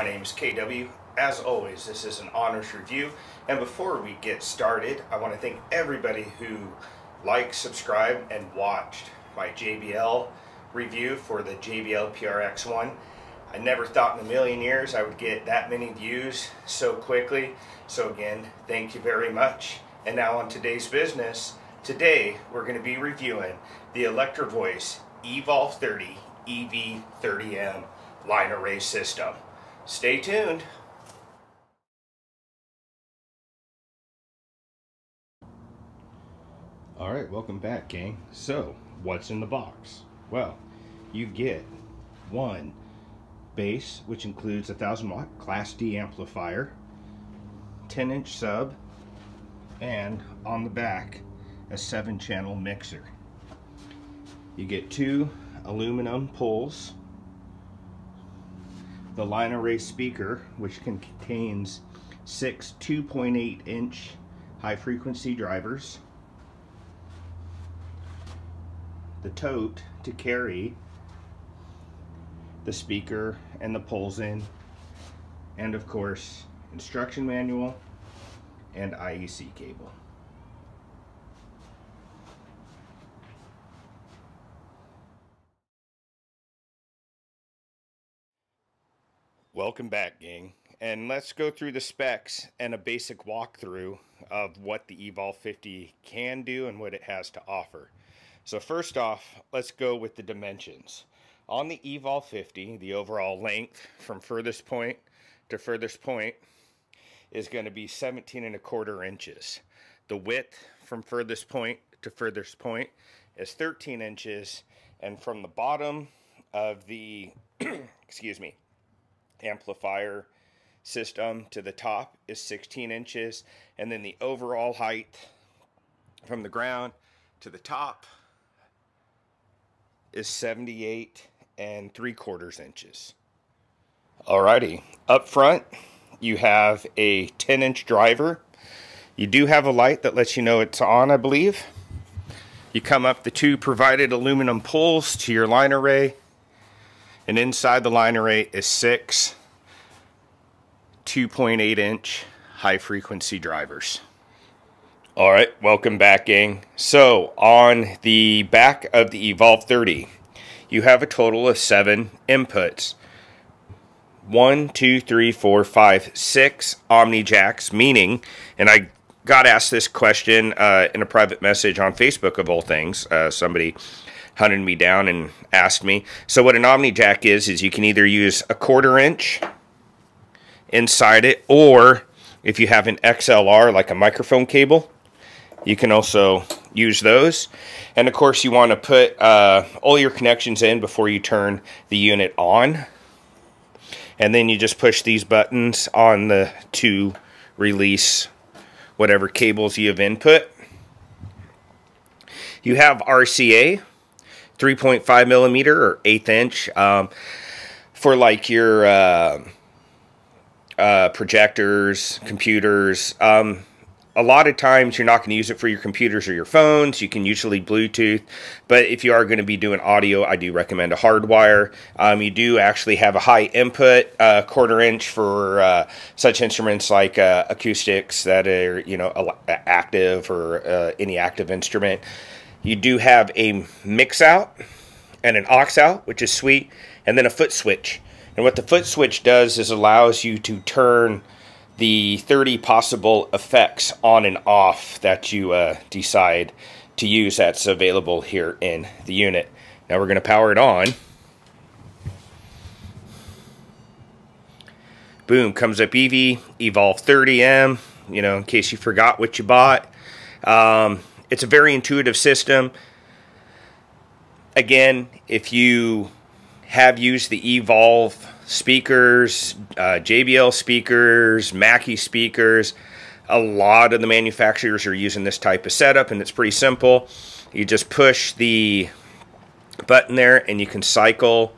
My name is KW. As always, this is an Honest Review. And before we get started, I want to thank everybody who liked, subscribed, and watched my JBL review for the JBL PRX1. I never thought in a million years I would get that many views so quickly. So again, thank you very much. And now on today's business, today we're going to be reviewing the Electro Voice Evolve 30 EV30M line array system. Stay tuned. All right, welcome back, gang. So, what's in the box? Well, you get one base, which includes a 1000 watt Class D amplifier, 10 inch sub, and on the back, a 7 channel mixer. You get two aluminum poles, the line array speaker, which contains six 2.8 inch high frequency drivers, the tote to carry the speaker and the poles in, and of course, instruction manual and IEC cable. Welcome back, gang. And let's go through the specs and a basic walkthrough of what the Evolve 50 can do and what it has to offer. So first off, let's go with the dimensions. On the Evolve 50, the overall length from furthest point to furthest point is going to be 17 and a quarter inches. The width from furthest point to furthest point is 13 inches and from the bottom of the excuse me amplifier system to the top is 16 inches and then the overall height from the ground to the top is 78 and 3 quarters inches. Alrighty, up front you have a 10 inch driver. You do have a light that lets you know it's on, I believe. You come up the two provided aluminum poles to your line array and inside the line array is six 2.8 inch high frequency drivers. All right, welcome back, gang. So, on the back of the Evolve 30, you have a total of seven inputs one, two, three, four, five, six Omni jacks, meaning, and I got asked this question uh, in a private message on Facebook, of all things. Uh, somebody hunted me down and asked me. So, what an Omni jack is, is you can either use a quarter inch inside it, or if you have an XLR, like a microphone cable, you can also use those. And of course, you want to put uh, all your connections in before you turn the unit on. And then you just push these buttons on the to release whatever cables you have input. You have RCA, 3.5 millimeter or eighth inch um, for like your uh, uh, projectors, computers. Um, a lot of times you're not going to use it for your computers or your phones. You can usually Bluetooth, but if you are going to be doing audio, I do recommend a hardwire. Um, you do actually have a high input, uh, quarter inch for uh, such instruments like uh, acoustics that are you know active or uh, any active instrument. You do have a mix out and an aux out, which is sweet, and then a foot switch. And what the foot switch does is allows you to turn the 30 possible effects on and off that you uh, decide to use that's available here in the unit. Now we're going to power it on. Boom, comes up EV, Evolve 30M, you know, in case you forgot what you bought. Um, it's a very intuitive system. Again, if you have used the Evolve speakers, uh, JBL speakers, Mackie speakers. A lot of the manufacturers are using this type of setup, and it's pretty simple. You just push the button there, and you can cycle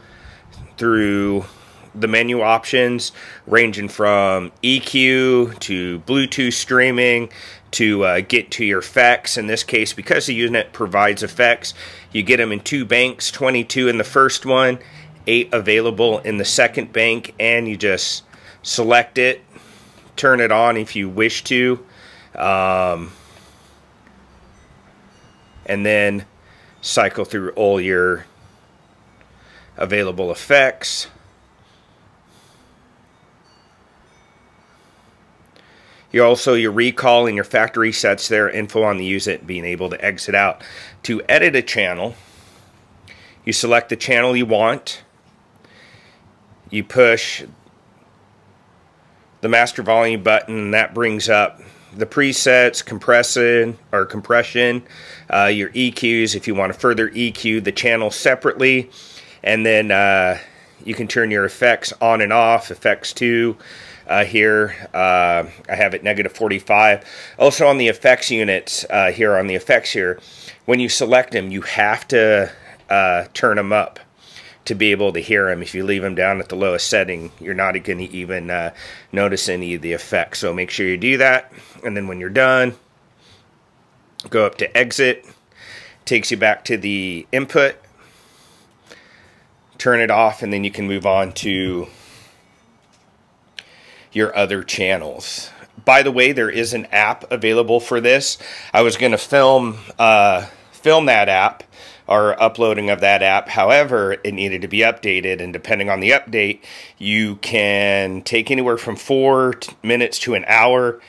through the menu options ranging from EQ to Bluetooth streaming to uh, get to your effects. In this case, because the unit provides effects, you get them in two banks 22 in the first one eight available in the second bank, and you just select it, turn it on if you wish to, um, and then cycle through all your available effects. You also your recall and your factory sets there, info on the use it, being able to exit out. To edit a channel, you select the channel you want. You push the master volume button, that brings up the presets, compression or compression, uh, your EQs if you want to further EQ the channel separately, and then uh, you can turn your effects on and off. Effects 2 uh, here, uh, I have it negative 45. Also on the effects units uh, here, on the effects here, when you select them, you have to uh, turn them up to be able to hear them. If you leave them down at the lowest setting, you're not going to even uh, notice any of the effects. So make sure you do that. And then when you're done, go up to exit. Takes you back to the input. Turn it off, and then you can move on to your other channels. By the way, there is an app available for this. I was going to film uh, film that app or uploading of that app. However, it needed to be updated, and depending on the update, you can take anywhere from four minutes to an hour.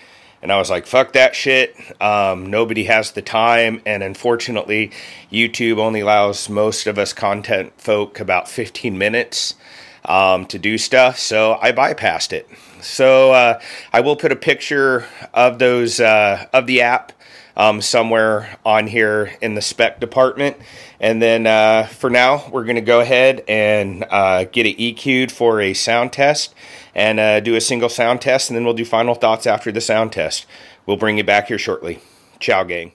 And I was like, fuck that shit. Um, nobody has the time. And unfortunately, YouTube only allows most of us content folk about 15 minutes um, to do stuff. So I bypassed it. So uh, I will put a picture of those uh, of the app um, somewhere on here in the spec department. And then uh, for now, we're going to go ahead and uh, get it EQ'd for a sound test and uh, do a single sound test. And then we'll do final thoughts after the sound test. We'll bring you back here shortly. Ciao, gang.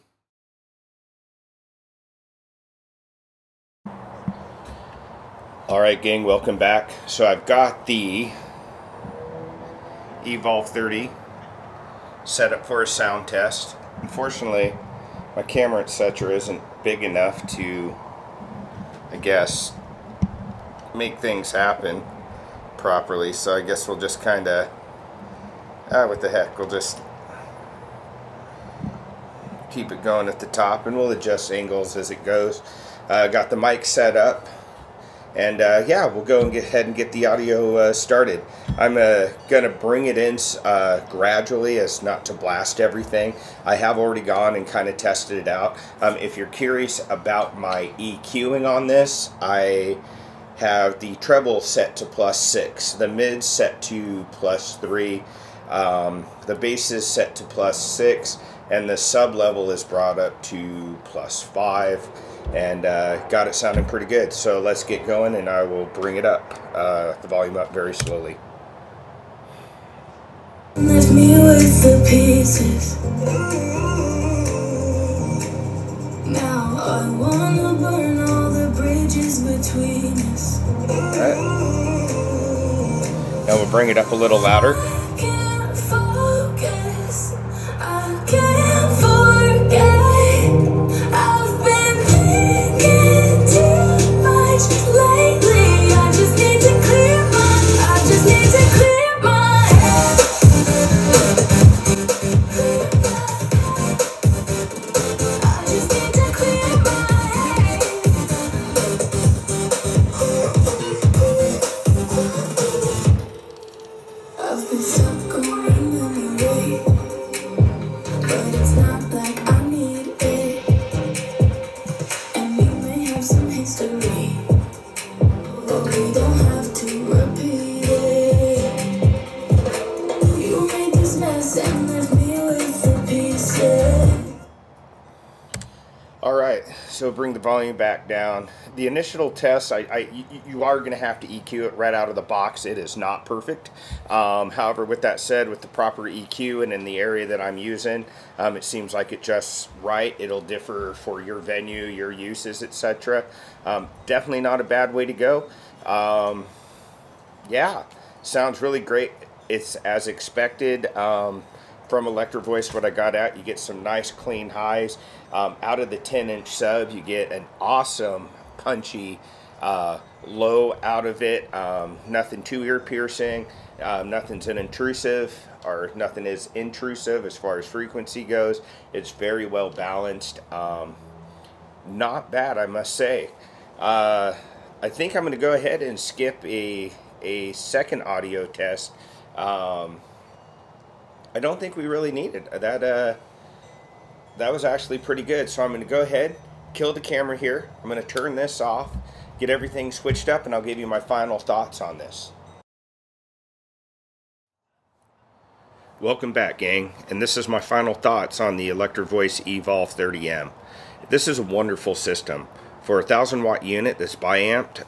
All right, gang, welcome back. So I've got the Evolve 30 set up for a sound test. Unfortunately, my camera etc. isn't big enough to, I guess, make things happen properly. So I guess we'll just kind of, ah, what the heck, we'll just keep it going at the top and we'll adjust angles as it goes. Uh, got the mic set up and uh, yeah, we'll go and get ahead and get the audio uh, started. I'm uh, going to bring it in uh, gradually as not to blast everything. I have already gone and kind of tested it out. Um, if you're curious about my EQing on this, I have the treble set to plus 6, the mid set to plus 3, um, the bass is set to plus 6, and the sub level is brought up to plus 5 and uh, got it sounding pretty good. So let's get going and I will bring it up, uh, the volume up very slowly. Left me with the pieces. Now I wanna burn all the bridges between us. Alright. Now we'll bring it up a little louder. The volume back down. The initial test, I, I you, are going to have to EQ it right out of the box. It is not perfect. Um, however, with that said, with the proper EQ and in the area that I'm using, um, it seems like it just right. It'll differ for your venue, your uses, etc. Um, definitely not a bad way to go. Um, yeah, sounds really great. It's as expected um, from Electro Voice. What I got out, you get some nice clean highs. Um, out of the 10 inch sub, you get an awesome, punchy uh, low out of it. Um, nothing too ear piercing. Um, nothing's an intrusive or nothing is intrusive as far as frequency goes. It's very well balanced. Um, not bad, I must say. Uh, I think I'm going to go ahead and skip a a second audio test. Um, I don't think we really needed that. Uh, that was actually pretty good. So I'm going to go ahead, kill the camera here. I'm going to turn this off, get everything switched up, and I'll give you my final thoughts on this. Welcome back, gang, and this is my final thoughts on the Electro-Voice Evolve 30M. This is a wonderful system. For a 1000 watt unit that's biamped,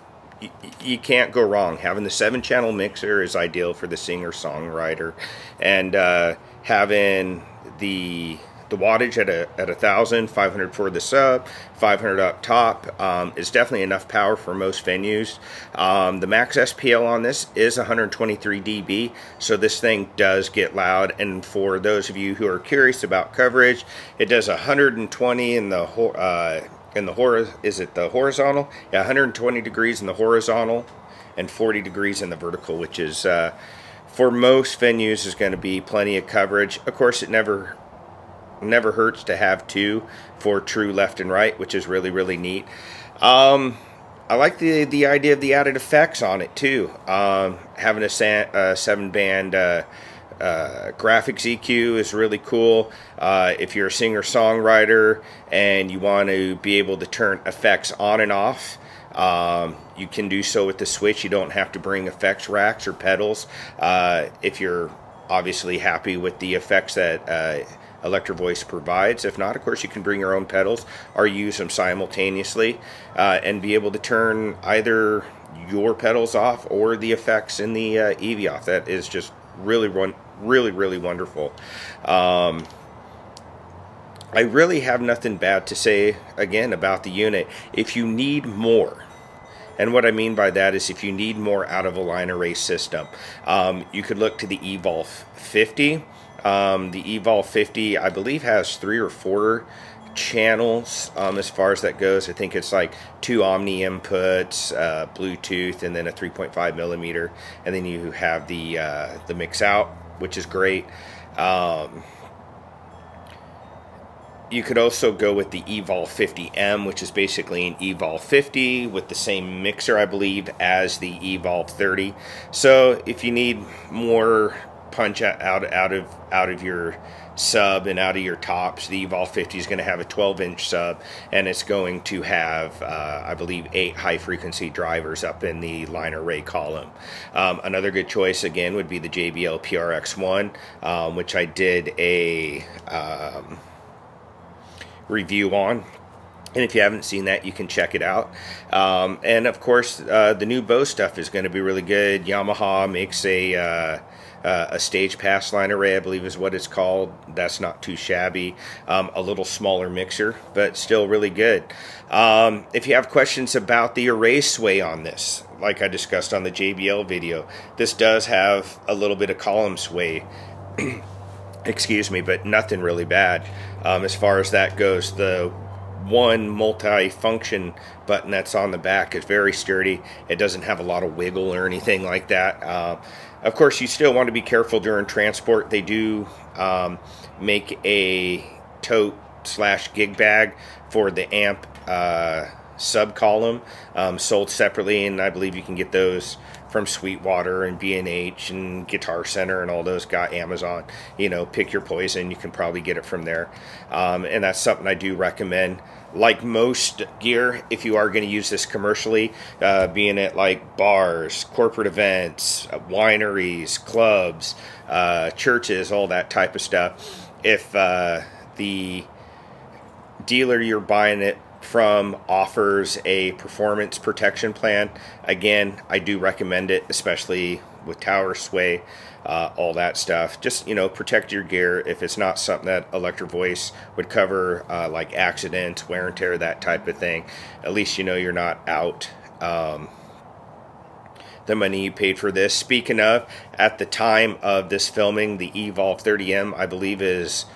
you can't go wrong. Having the seven channel mixer is ideal for the singer songwriter, and uh, having the the wattage at a at a thousand, 500 for the sub, 500 up top um, is definitely enough power for most venues. Um, the max SPL on this is 123 dB, so this thing does get loud. And for those of you who are curious about coverage, it does 120 in the uh, in the hor is it the horizontal? Yeah, 120 degrees in the horizontal and 40 degrees in the vertical, which is uh, for most venues is going to be plenty of coverage. Of course, it never never hurts to have two for true left and right, which is really really neat. Um, I like the the idea of the added effects on it too. Um, having a, a seven band. Uh, uh, graphics EQ is really cool. Uh, if you're a singer songwriter and you want to be able to turn effects on and off, um, you can do so with the Switch. You don't have to bring effects racks or pedals. Uh, if you're obviously happy with the effects that uh, Electro Voice provides. If not, of course, you can bring your own pedals or use them simultaneously uh, and be able to turn either your pedals off or the effects in the uh, EV off. That is just really really, really wonderful. Um, I really have nothing bad to say again about the unit. If you need more, and what I mean by that is if you need more out of a line array system, um, you could look to the Evolve 50. Um, the Evolve 50, I believe, has three or four channels um, as far as that goes. I think it's like two Omni inputs, uh, Bluetooth, and then a 3.5 millimeter, and then you have the uh, the mix out which is great. Um, you could also go with the Evolve 50M, which is basically an Evolve 50 with the same mixer, I believe, as the Evolve 30. So if you need more punch out out of out of your sub and out of your tops. The Evolve 50 is going to have a 12 inch sub and it's going to have, uh, I believe, eight high frequency drivers up in the line array column. Um, another good choice again would be the JBL PRX1, um, which I did a um, review on and if you haven't seen that, you can check it out. Um, and of course, uh, the new Bose stuff is going to be really good. Yamaha makes a uh, uh, a stage pass line array, I believe is what it's called. That's not too shabby. Um, a little smaller mixer, but still really good. Um, if you have questions about the array sway on this, like I discussed on the JBL video, this does have a little bit of column sway. Excuse me, but nothing really bad um, as far as that goes. The one multi-function button that's on the back is very sturdy. It doesn't have a lot of wiggle or anything like that. Uh, of course, you still want to be careful during transport. They do um, make a tote slash gig bag for the amp uh, sub column um, sold separately, and I believe you can get those from Sweetwater and B&H and Guitar Center and all those got Amazon. You know, pick your poison. You can probably get it from there, um, and that's something I do recommend. Like most gear, if you are going to use this commercially, uh, being at like bars, corporate events, wineries, clubs, uh, churches, all that type of stuff, if uh, the dealer you're buying it from offers a performance protection plan. Again, I do recommend it, especially with tower sway, uh, all that stuff. Just you know, protect your gear if it's not something that Electro Voice would cover, uh, like accidents, wear and tear, that type of thing. At least you know you're not out. Um, the money you paid for this. Speaking of, at the time of this filming, the Evolve 30M, I believe, is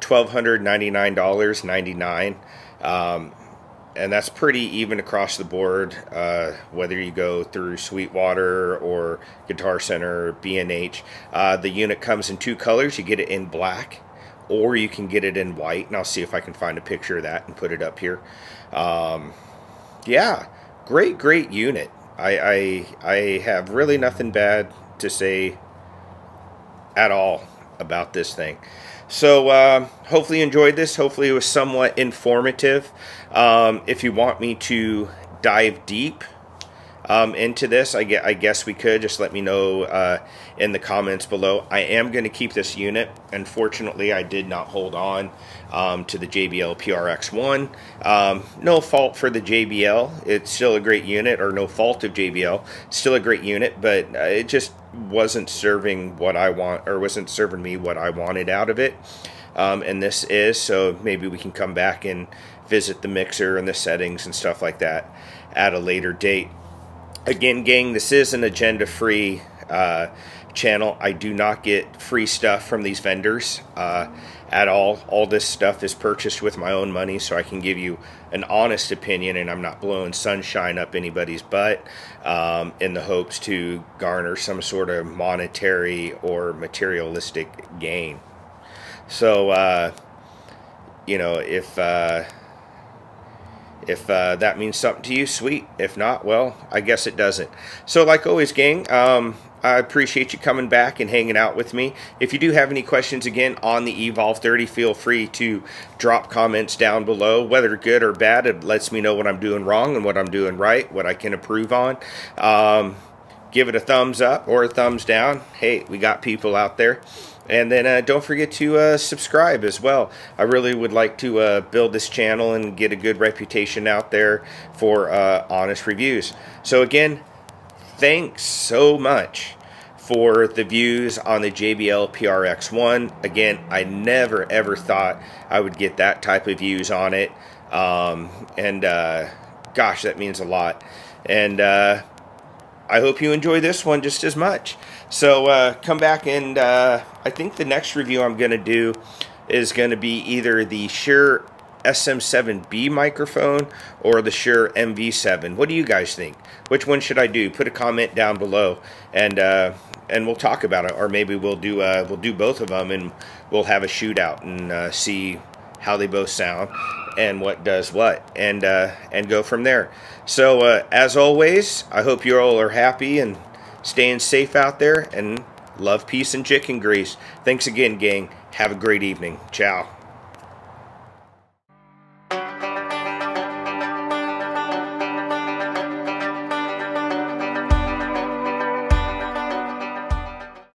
$1,299.99. Um, and that's pretty even across the board, uh, whether you go through Sweetwater or Guitar Center B&H. Uh, the unit comes in two colors. You get it in black or you can get it in white, and I'll see if I can find a picture of that and put it up here. Um, yeah, great, great unit. I, I, I have really nothing bad to say at all about this thing. So uh, hopefully you enjoyed this. Hopefully it was somewhat informative. Um, if you want me to dive deep um, into this, I, I guess we could. Just let me know uh, in the comments below. I am going to keep this unit. Unfortunately, I did not hold on um, to the JBL PRX1. Um, no fault for the JBL. It's still a great unit, or no fault of JBL. Still a great unit, but uh, it just wasn't serving what I want, or wasn't serving me what I wanted out of it. Um, and this is, so maybe we can come back and visit the mixer and the settings and stuff like that at a later date. Again, gang, this is an agenda free uh, channel. I do not get free stuff from these vendors uh, at all. All this stuff is purchased with my own money, so I can give you an honest opinion, and I'm not blowing sunshine up anybody's butt um, in the hopes to garner some sort of monetary or materialistic gain. So, uh, you know, if uh, if uh, that means something to you, sweet. If not, well, I guess it doesn't. So, like always, gang, um, I appreciate you coming back and hanging out with me. If you do have any questions again on the Evolve 30, feel free to drop comments down below, whether good or bad. It lets me know what I'm doing wrong and what I'm doing right, what I can improve on. Um, give it a thumbs up or a thumbs down. Hey, we got people out there. And then uh, don't forget to uh, subscribe as well. I really would like to uh, build this channel and get a good reputation out there for uh, honest reviews. So again, thanks so much for the views on the JBL PRX1. Again, I never ever thought I would get that type of views on it. Um, and uh, gosh, that means a lot. And uh, I hope you enjoy this one just as much. So uh, come back and uh, I think the next review I'm going to do is going to be either the Shure SM7B microphone or the Shure MV7. What do you guys think? Which one should I do? Put a comment down below and uh, and we'll talk about it. Or maybe we'll do uh, we'll do both of them and we'll have a shootout and uh, see how they both sound and what does what and uh, and go from there. So as always, I hope you all are happy and staying safe out there and love, peace, and chicken grease. Thanks again, gang. Have a great evening. Ciao.